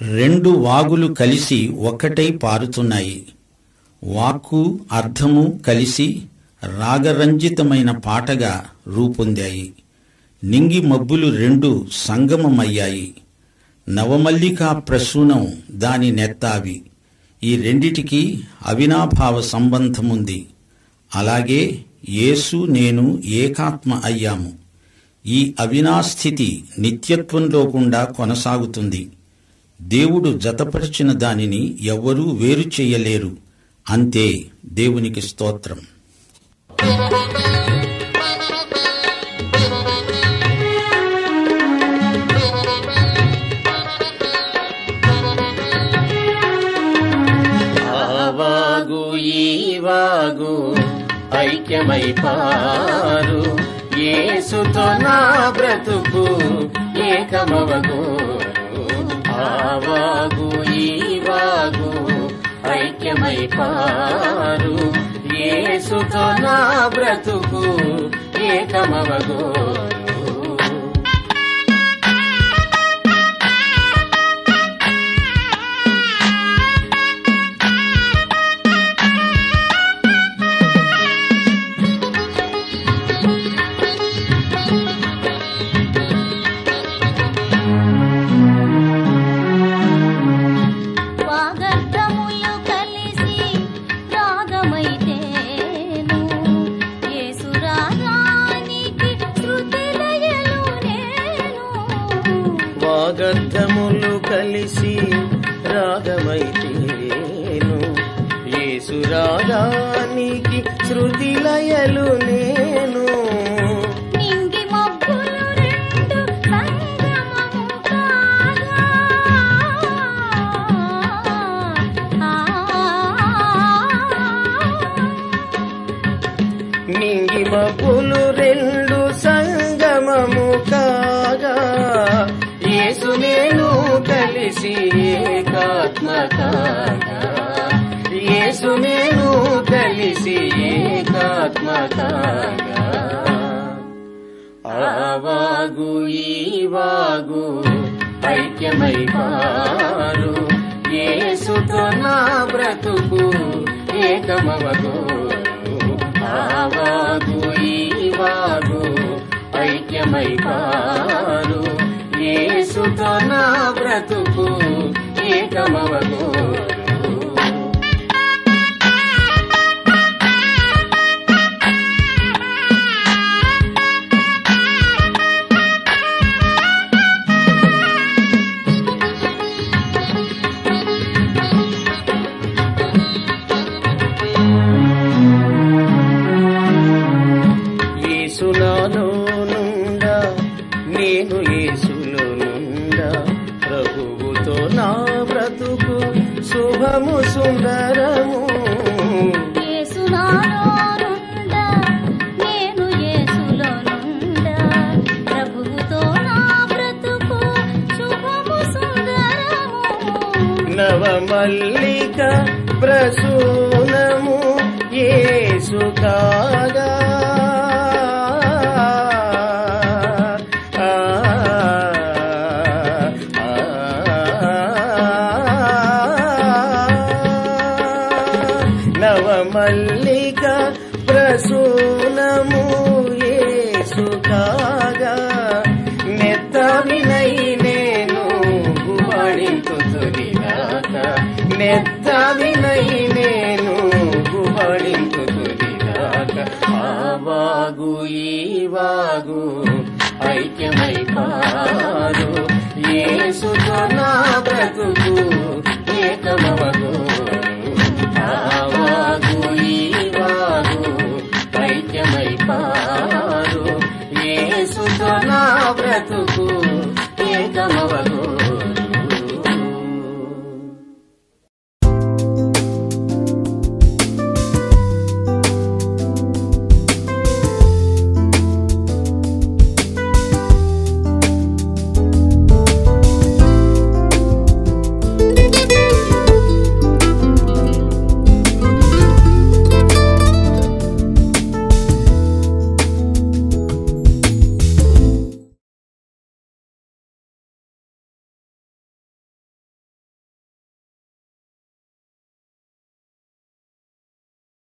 రెండు వాగులు కలిసి ఒక్కటై పారుతున్నాయి. వాక్కు అర్థము కలిసి రాగరంజితమైన పాటగా రూపొందాయి. నింగి మబ్బులు రెండు సంగమమయ్యాయి. నవమల్లికా ప్రసూనం దాని నెత్తావి. ఈ రెండిటికి అవినాభావ సంబంధముంది. అలాగే యేసు నేను ఏకాత్మ అయ్యాము. ఈ అవినాస్థితి నిత్యత్వంలో గుండా కొనసాగుతుంది. దేవుడు జతపరిచిన దానిని ఎవ్వరూ వేరు చేయలేరు. అంతే దేవునికి స్తోత్రం. ఆవాగు ఈవాగు ఐక్యమై పారు. ఏసుతో నా బ్రతుకు ఏకమవగో. ఐక్యమై పారు యేసుతో నా బ్రతుకు ఏకమవగు. కలిసి రాగమైతేను. యేసు రాగానికి శృతి లయలు నేను. నింగి మబ్బులు రెండు సంగమము కాగా నింగి మబ్బులు రెండు సంగమము కాగా యేసు నేను కలిసి ఏకాత్మకాగా యేసు నేను కలిసి ఏకాత్మకాగా ఆవాగు ఈవాగు ఐక్యమై పారు. యేసుతో నా బ్రతుకు ఏకమవగు ఆవాగు ఈవాగు ఐక్యమై పారు. బ్రతుకు ఏకమవకు. యేసునాలో నుండా నేను యేసులో శుభము సుందరము. నవమల్లిక ప్రసూనము యేసు కాగా. నవమల్లిక ప్రసూనము యేసు కాగా. నెత్త వినై నేను గుబడింతుతురిగాక నెత్త వినై నేను గుబడింతుతురిగాక ఆవాగు వాగు ఐక్యమై పారు యేసుతో నా బ్రతుకు ఏకమవగో